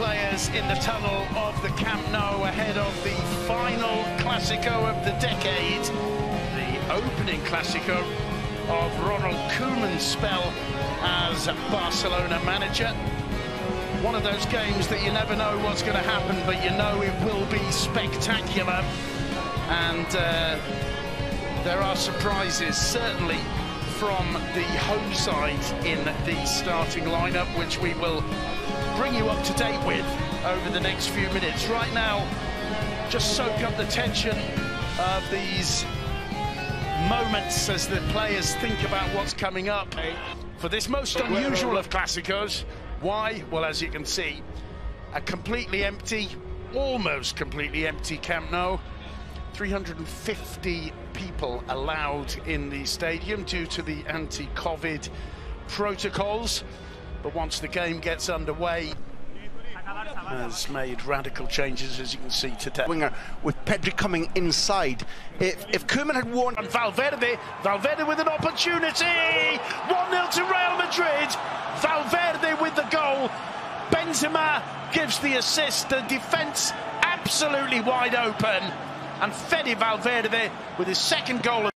fans in the tunnel of the Camp Nou ahead of the final Clásico of the decade, the opening Clásico of Ronald Koeman's spell as Barcelona manager. One of those games that you never know what's going to happen, but you know it will be spectacular. And uh, there are surprises, certainly from the home side in the starting lineup, which we will bring you up to date with over the next few minutes. Right now, just soak up the tension of these moments as the players think about what's coming up for this most unusual of Clásicos. Why? Well, as you can see, a completely empty, almost completely empty Camp Nou. 350 people allowed in the stadium due to the anti-Covid protocols. But once the game gets underway, has made radical changes, as you can see today. Winger with Pedri coming inside. If, if Koeman had warned... And Valverde, Valverde with an opportunity! 1-0 to Real Madrid. Valverde with the goal. Benzema gives the assist. The defence absolutely wide open. And Fede Valverde with his second goal